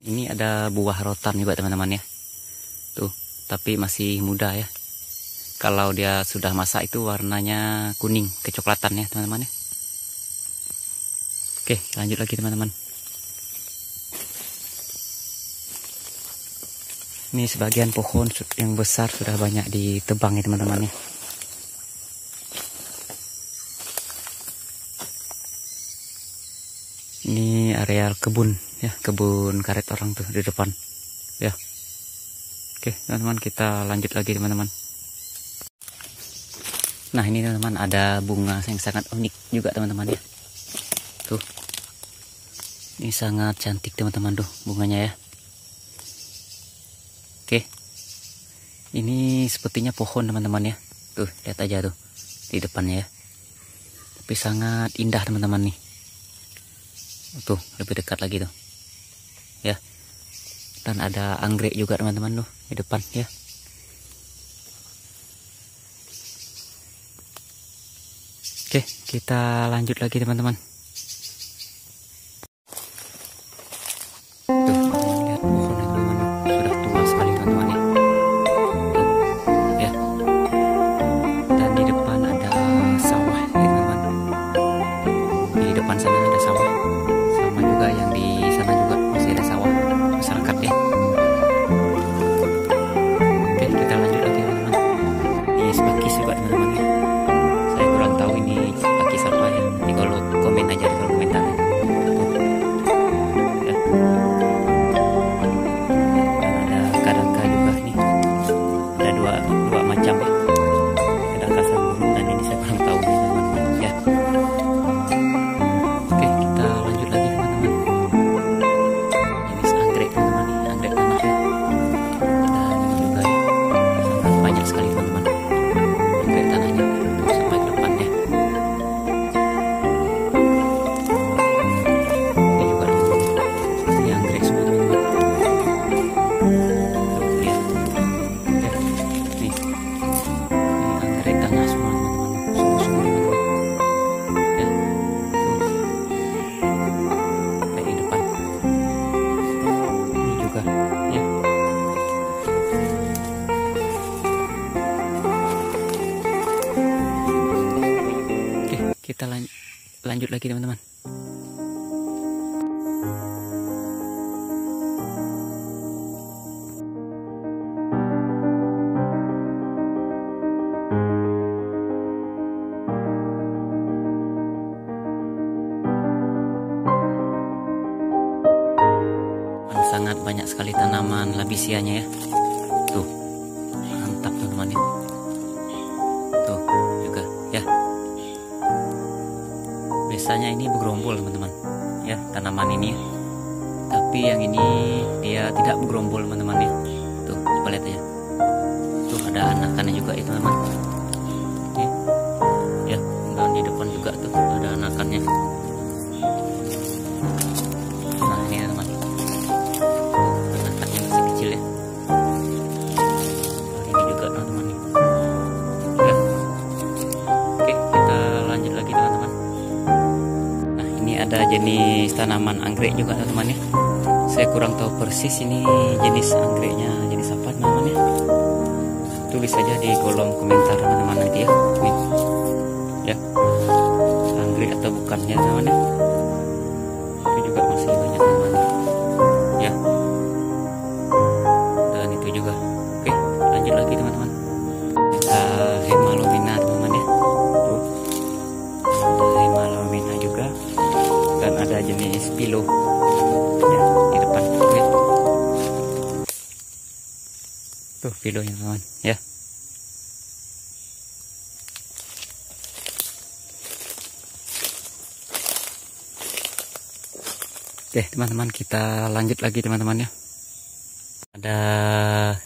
Ini ada buah rotan juga teman-teman ya. Tuh, tapi masih muda ya. Kalau dia sudah masak itu warnanya kuning, kecoklatan ya teman-teman ya. Oke, lanjut lagi teman-teman. Ini sebagian pohon yang besar sudah banyak ditebang ya teman-teman ya. Ini areal kebun ya kebun karet orang tuh di depan. Ya. Oke teman-teman kita lanjut lagi teman-teman. Nah ini teman-teman ada bunga yang sangat unik juga teman-teman ya. Tuh. Ini sangat cantik teman-teman tuh bunganya ya. Oke. Ini sepertinya pohon teman-teman ya. Tuh lihat aja tuh di depannya ya. Tapi sangat indah teman-teman nih. Tuh lebih dekat lagi tuh ya. Dan ada anggrek juga teman-teman tuh di depan ya. Oke kita lanjut lagi teman-teman lanjut lagi teman-teman. Sangat banyak sekali tanaman labisianya ya. Tuh biasanya ini bergerombol teman-teman. Ya tanaman ini. Ya. tapi yang ini dia tidak bergerombol teman-teman ya. Tuh coba lihat ya tuh ada anakannya juga itu teman jenis tanaman anggrek juga teman-teman ya. Saya kurang tahu persis ini jenis anggreknya jenis apa namanya. Tulis saja di kolom komentar teman-teman nanti pilo ya di depan ya. tuh pilonya teman ya. Oke teman-teman kita lanjut lagi teman-teman ya. Ada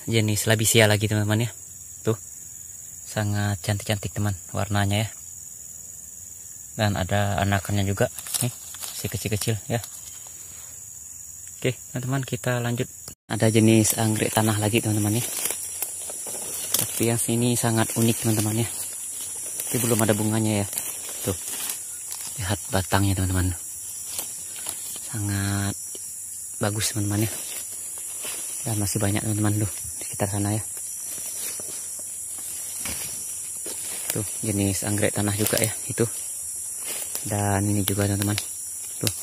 jenis labisia lagi teman-teman ya. Tuh sangat cantik-cantik teman warnanya ya. Dan ada anakannya juga nih si kecil-kecil ya. Oke teman-teman kita lanjut. Ada jenis anggrek tanah lagi teman-teman ya. Tapi yang sini sangat unik teman-teman ya. Tapi belum ada bunganya ya. Tuh lihat batangnya teman-teman. Sangat bagus teman-teman ya. Dan masih banyak teman-teman tuh di sekitar sana ya. Tuh jenis anggrek tanah juga ya itu. Dan ini juga teman-teman tuh.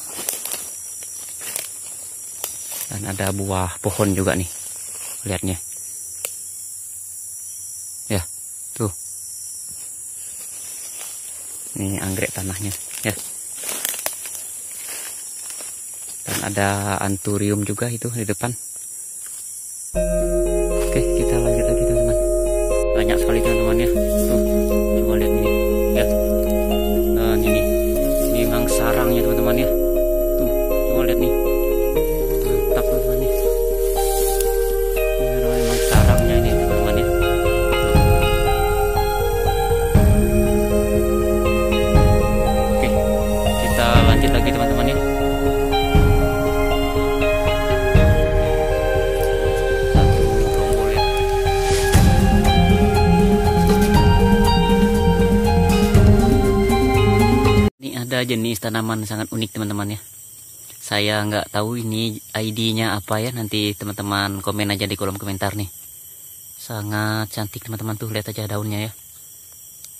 Dan ada buah pohon juga nih. Lihatnya ya tuh. Ini anggrek tanahnya. Ya. Dan ada anturium juga itu di depan. Oke kita lanjut lagi teman-teman. Banyak sekali teman-teman ya. Tuh jenis tanaman sangat unik teman-teman ya. Saya nggak tahu ini ID-nya apa ya. Nanti teman-teman komen aja di kolom komentar nih. Sangat cantik teman-teman tuh. Lihat aja daunnya ya.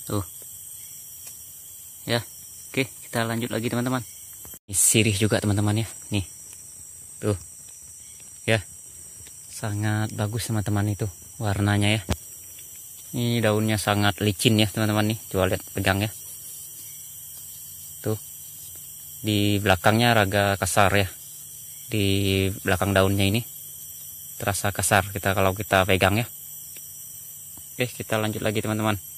Tuh. Ya. Oke, kita lanjut lagi teman-teman. Sirih juga teman-teman ya. Nih. Tuh. Ya. Sangat bagus teman-teman itu warnanya ya. Ini daunnya sangat licin ya teman-teman nih. Coba lihat pegang ya tuh di belakangnya raga kasar ya. Di belakang daunnya ini. Terasa kasar kita kalau kita pegang ya. Oke kita lanjut lagi teman-teman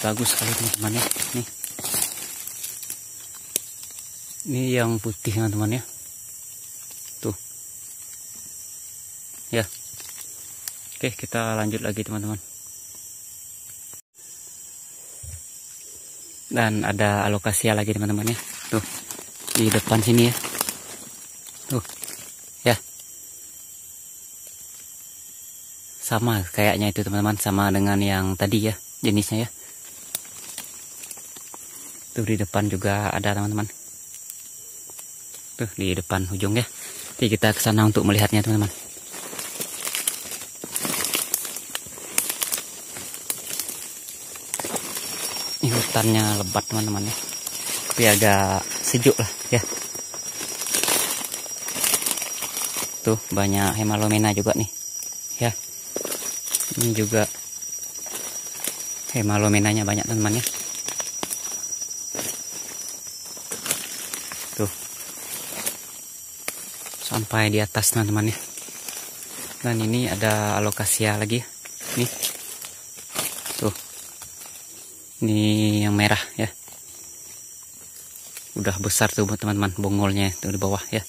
bagus sekali teman-teman ya nih. Ini yang putih teman-teman ya. Tuh. Ya. Oke kita lanjut lagi teman-teman. Dan ada alokasia lagi teman-teman ya. Tuh. Di depan sini ya. Tuh. Ya. Sama kayaknya itu teman-teman. Sama dengan yang tadi ya jenisnya ya tuh di depan juga ada teman-teman. Tuh di depan ujung ya. Jadi kita ke sana untuk melihatnya teman-teman. Ini hutannya lebat teman-teman ya. Tapi agak sejuk lah ya. Tuh banyak hemalomena juga nih ya. Ini juga hemalomenanya banyak teman-teman ya sampai di atas teman-teman ya dan ini ada alokasia lagi. Ya. nih. Tuh. Ini yang merah ya. Udah besar tuh teman-teman bongolnya tuh di bawah ya